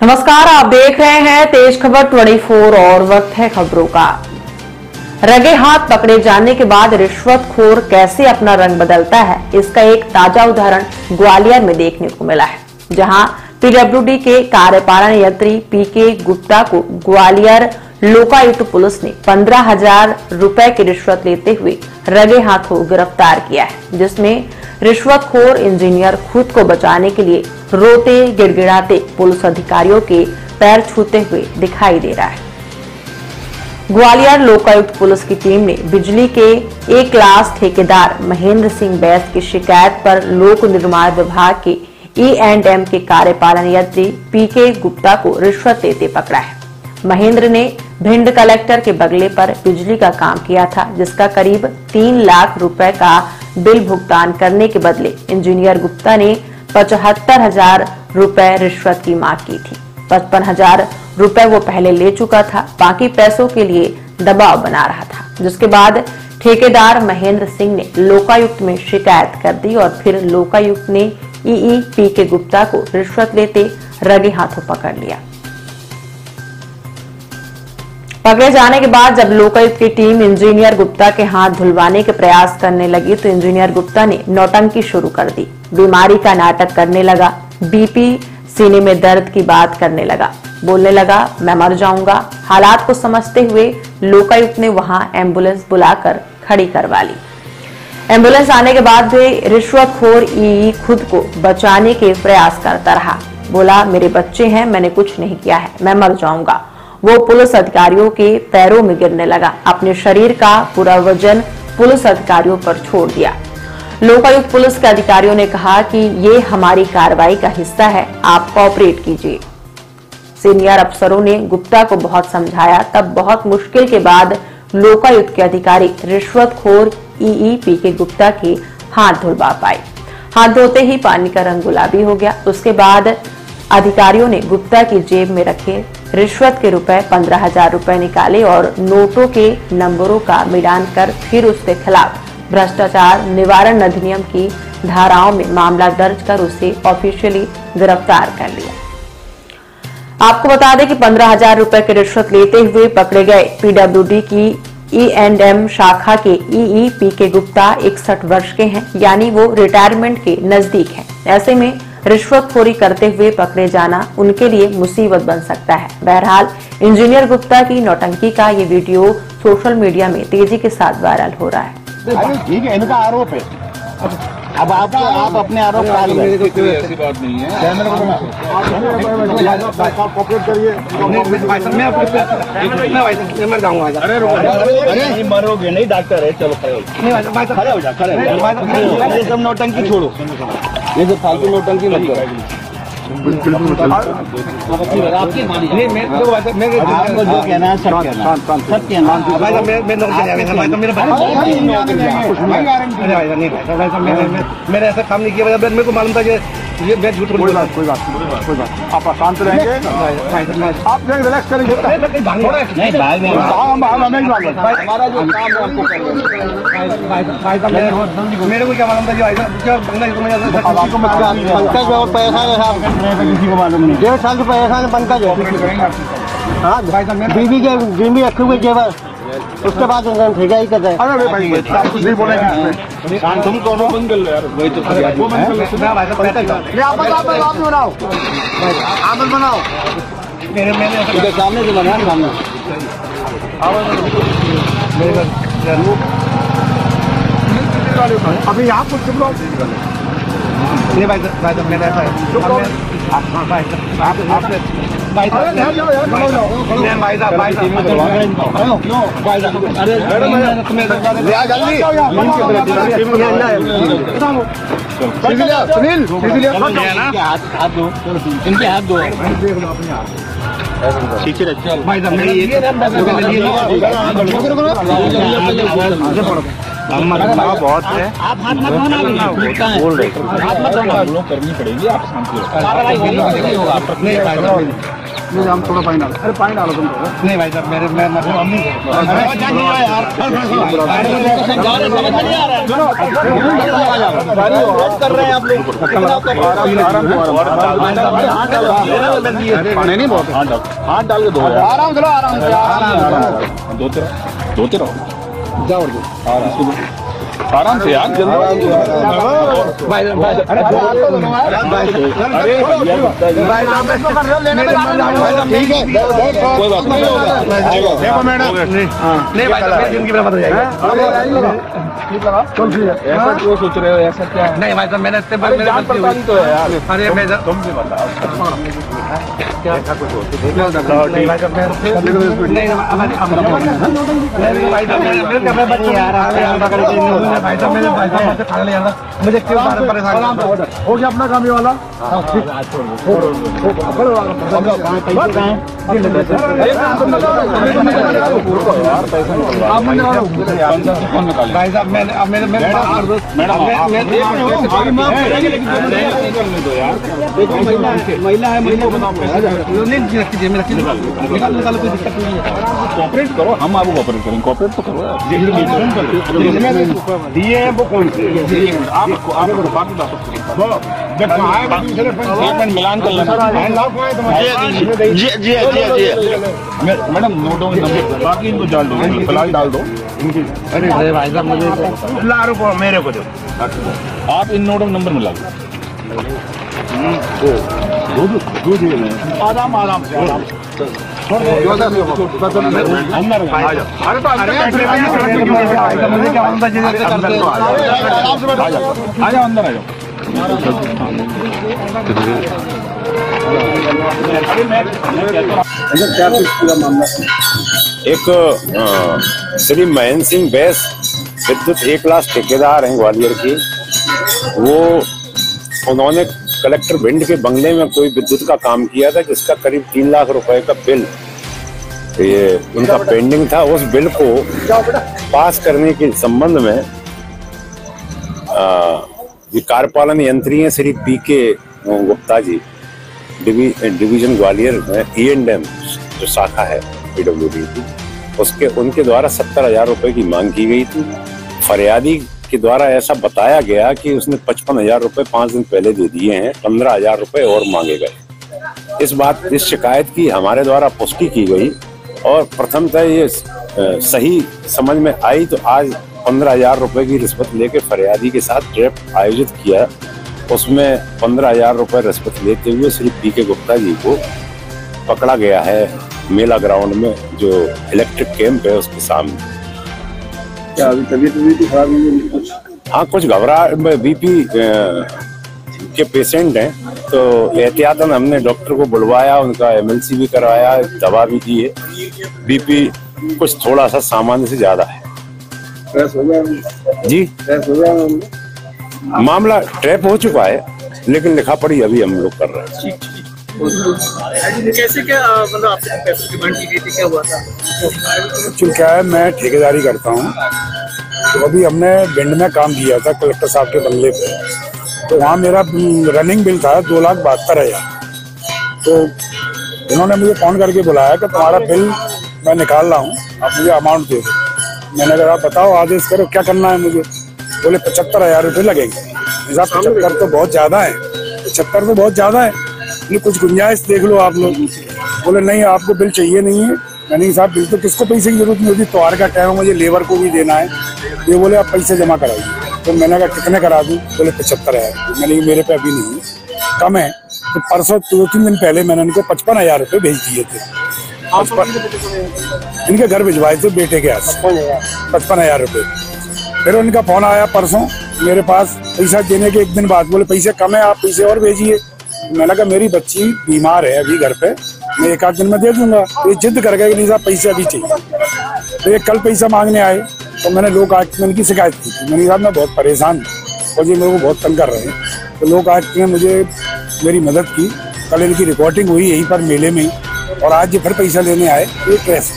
नमस्कार, आप देख रहे हैं तेज खबर 24 और वक्त है खबरों का। रगे हाथ पकड़े जाने के बाद रिश्वतखोर कैसे अपना रंग बदलता है, इसका एक ताज़ा उदाहरण ग्वालियर में देखने को मिला है, जहाँ पीडब्ल्यूडी के कार्यपालन यंत्री पीके गुप्ता को ग्वालियर लोकायुक्त पुलिस ने पंद्रह हज़ार रूपए की रिश्वत लेते हुए रगे हाथों गिरफ़्तार किया है, जिसमें रिश्वतखोर इंजीनियर खुद को बचाने के लिए रोते, गिड़गिड़ाते पुलिस अधिकारियों के पैर छूते हुए दिखाई दे रहा है। ग्वालियर लोकायुक्त पुलिस की टीम ने बिजली के एक क्लास ठेकेदार महेंद्र सिंह बैस की शिकायत पर लोक निर्माण विभाग के ई एंड एम के कार्यपालन यंत्री पीके गुप्ता को रिश्वत देते पकड़ा है। महेंद्र ने भिंड कलेक्टर के बगले पर बिजली का काम किया था, जिसका करीब तीन लाख रुपए का बिल भुगतान करने के बदले इंजीनियर गुप्ता ने पचहत्तर हज़ार रूपए रिश्वत की मांग की थी। पचपन हज़ार रूपए वो पहले ले चुका था, बाकी पैसों के लिए दबाव बना रहा था, जिसके बाद ठेकेदार महेंद्र सिंह ने लोकायुक्त में शिकायत कर दी और फिर लोकायुक्त ने ईई पी के गुप्ता को रिश्वत लेते रगे हाथों पकड़ लिया। पकड़े जाने के बाद जब लोकायुक्त की टीम इंजीनियर गुप्ता के हाथ धुलवाने के प्रयास करने लगी तो इंजीनियर गुप्ता ने नौटंकी शुरू कर दी। बीमारी का नाटक करने लगा। बीपी, सीने में दर्द की बात करने लगा। बोलने लगा, मैं मर जाऊँगा। हालात को समझते हुए लोकायुक्त ने वहाँ एंबुलेंस बुलाकर खड़ी करवा ली। एंबुलेंस आने के बाद भी रिश्वतखोर ई खुद को बचाने के प्रयास करता रहा। बोला, मेरे बच्चे हैं, मैंने कुछ नहीं किया है। मैं मर जाऊँगा। वो पुलिस अधिकारियों के पैरों में गिरने लगा। अपने शरीर का पूरा वज़न पुलिस अधिकारियों पर छोड़ दिया। लोकायुक्त पुलिस के अधिकारियों ने कहा कि ये हमारी कार्रवाई का हिस्सा है। आप कॉपरेट कीजिए। सीनियर अफसरों ने गुप्ता को बहुत समझाया। तब बहुत मुश्किल के बाद लोकायुक्त के अधिकारी रिश्वतखोर ईईपी के गुप्ता के हाथ धुलवा पाए। हाथ धोते ही पानी का रंग गुलाबी हो गया। उसके बाद अधिकारियों ने गुप्ता की जेब में रखे रिश्वत के रुपए पंद्रह हज़ार रूपए निकाले और नोटों के नंबरों का मिलान कर फिर उसके खिलाफ भ्रष्टाचार निवारण अधिनियम की धाराओं में मामला दर्ज कर उसे ऑफिशियली गिरफ़्तार कर लिया। आपको बता दें कि पंद्रह हज़ार रूपए की रिश्वत लेते हुए पकड़े गए पीडब्ल्यूडी की ई एंड एम शाखा के ईई पी के गुप्ता इकसठ वर्ष के हैं, यानी वो रिटायरमेंट के नज़दीक हैं। ऐसे में रिश्वतखोरी करते हुए पकड़े जाना उनके लिए मुसीबत बन सकता है। बहरहाल इंजीनियर गुप्ता की नौटंकी का ये वीडियो सोशल मीडिया में तेज़ी के साथ वायरल हो रहा है। ठीक है इनका आरोप है। अब आप आप अपने आरोप ऐसी बात नहीं है। मरोगे नहीं डॉक्टर है। चलो खड़े हो। खड़े खड़े हो जा। नौटंकी छोड़ो। ये सब फालतू नोटंकी मत करो। मैंने ऐसा काम नहीं किया मेरे को मालूम था कि ये मैं झूठ बोल रहा कोई बात कोई बात आप शांत रहेंगे आप रिलैक्स करेंगे हमारा जो काम है हमको मेरे को क्या मालूम था कि पंकज और पैसा है साहब किसी को मालूम नहीं। डेढ़ साल से पैसा है पंकज हाँ बीबी के बीबी रखे हुए जेवर। उसके बाद उन्होंने ठेका ही कर रहे अरे भाई नहीं बोलेंगे तुम कौन बंद कर लो यार वही तो मैं भाई साहब पैसा आप आप बनाओ आप बनाओ। मेरे मैंने ऐसा सामने से बना सामने। अभी यहाँ कुछ चुप रहो नहीं भाई साहब भाई साहब मेरा ऐसा है हाँ, भाई साहब आप आपने भाई अरे साहब हो भाई साहब भाई साहब भाई साहब अरे ले आ जल्दी सुनील सुनील हाथ हाथ दो इनके हाथ दो पीछे रख भाई साहब मेरी ये बहुत है करनी पड़ेगी आप शांति रखो नहीं हम थोड़ा पानी डालो अरे पानी डालो तुम नहीं भाई साहब मेरे मैं मतलब हम नहीं कर रहे हैं आप लोग पानी नहीं बहुत हाथ डाल हाथ डाल के दो आराम चलो आराम से आराम धोते रहो धोते रहो जाओ आराम से आराम से यार जल्दी भाई भाई अरे ठीक है कोई बात नहीं देखो मैडम नहीं भाई साहब मेरी ज़िंदगी बर्बाद हो जाएगी ऐसा क्यों सोच रहे हो ऐसा क्या है नहीं भाई साहब मैंने इससे मेरी गलती तो है यार अरे मैं तुम भी बताओ नहीं भाई साहब मैं नहीं हमारे नहीं भाई साहब मेरे मेरे कपड़े बच्चे यार भाई साहब मेरे भाई साहब मुझे क्यों परेशान हो गया अपना काम ये वाला? भाई साहब मैंने अब मेरे मेरे महिला है है कोऑपरेट करो हम आपको कोऑपरेट करेंगे कोऑपरेट तो करो दिए हैं वो कौन से आप बाकी बात मिलान कर लेना जी जी जी जी मैडम नोटों बाकी इनको डाल दो फ़िलहाल डाल दो अरे भाई साहब मुझे मेरे को दो आप इन नोटों के नंबर मिला दो आराम आराम से आराम से अंदर आ जाओ एक श्री महेंद्र सिंह बैस विद्युत एक क्लास ठेकेदार हैं ग्वालियर की। वो उन्होंने कलेक्टर भिंड के बंगले में कोई विद्युत का काम किया था जिसका करीब तीन लाख रुपए का बिल ये उनका पेंडिंग था। उस बिल को पास करने के संबंध में ये कार्यपालन यंत्री हैं श्री पी के गुप्ता जी। डिवी, डिवीज़न ग्वालियर में ई एंड एम जो शाखा है पीडब्ल्यूडी की उसके उनके द्वारा सत्तर हज़ार रुपये की मांग की गई थी। फरियादी के द्वारा ऐसा बताया गया कि उसने पचपन हज़ार रुपये पाँच दिन पहले दे दिए हैं पंद्रह हज़ार रुपये और मांगे गए। इस बात इस शिकायत की हमारे द्वारा पुष्टि की गई और प्रथमतः ये सही समझ में आई तो आज पंद्रह हज़ार रुपए की रिश्वत लेके फरियादी के साथ ट्रैप आयोजित किया। उसमें पंद्रह हज़ार रुपए रिश्वत लेते हुए श्री पी के गुप्ता जी को पकड़ा गया है मेला ग्राउंड में जो इलेक्ट्रिक कैंप है उसके सामने। क्या अभी तबीयत तबीयत खराब हुई कुछ हाँ? कुछ घबरा बीपी के पेशेंट हैं तो एहतियातन हमने डॉक्टर को बुलवाया उनका एमएलसी भी करवाया दवा भी दी है। बीपी कुछ थोड़ा सा सामान्य से ज़्यादा है। हो गया जी। हो गया मामला ट्रैप हो चुका है लेकिन लिखा पढ़ी अभी हम लोग कर रहे हैं। कैसे क्या मतलब आपसे पैसे की डिमांड की गई थी क्या हुआ था? क्या है मैं ठेकेदारी करता हूँ। तो अभी हमने बिंड में काम किया था कलेक्टर साहब के बंगले पे। तो वहाँ मेरा रनिंग बिल था दो लाख बहत्तर हज़ार। तो इन्होंने मुझे फ़ोन करके बुलाया कि तुम्हारा बिल मैं निकाल रहा हूँ आप मुझे अमाउंट दे दो। मैंने कहा बताओ आदेश करो क्या करना है मुझे? बोले पचहत्तर हज़ार रुपये लगेंगे। पचहत्तर तो बहुत ज़्यादा है। पचहत्तर तो बहुत ज़्यादा है। ये कुछ गुंजाइश देख लो आप लोग। बोले नहीं आपको बिल चाहिए नहीं है। मैंने साहब बिल तो किसको पैसे की ज़रूरत नहीं होती? त्योहार का टाइम है मुझे लेबर को भी देना है। ये बोले आप पैसे जमा कराइए। तो मैंने कहा कितने करा दूँ? बोले पचहत्तर हज़ार। मैंने कहा, मेरे पे अभी नहीं है। कम है। तो परसों दो तीन दिन पहले मैंने उनको पचपन हज़ार रुपये भेज दिए थे। इनके घर भिजवाए थे बेटे के हाथ पचपन हज़ार। रुपये फिर उनका फ़ोन आया परसों मेरे पास पैसा देने के एक दिन बाद बोले पैसे कम है आप पैसे और भेजिए। मैंने कहा मेरी बच्ची बीमार है अभी घर पे मैं एक आध दिन में दे दूँगा। तो ये जिद कर गए कि नहीं साहब पैसे अभी चाहिए। तो ये कल पैसा मांगने आए तो मैंने लोक आयुक्त में इनकी शिकायत की थी। मैंने साहब मैं बहुत परेशान हूँ और ये मेरे को बहुत तंग कर रहे हैं। तो लोक आयुक्त ने मुझे मेरी मदद की। कल इनकी रिकॉर्डिंग हुई यहीं पर मेले में ही। और आज ये फिर पैसा लेने आए ये ट्रेस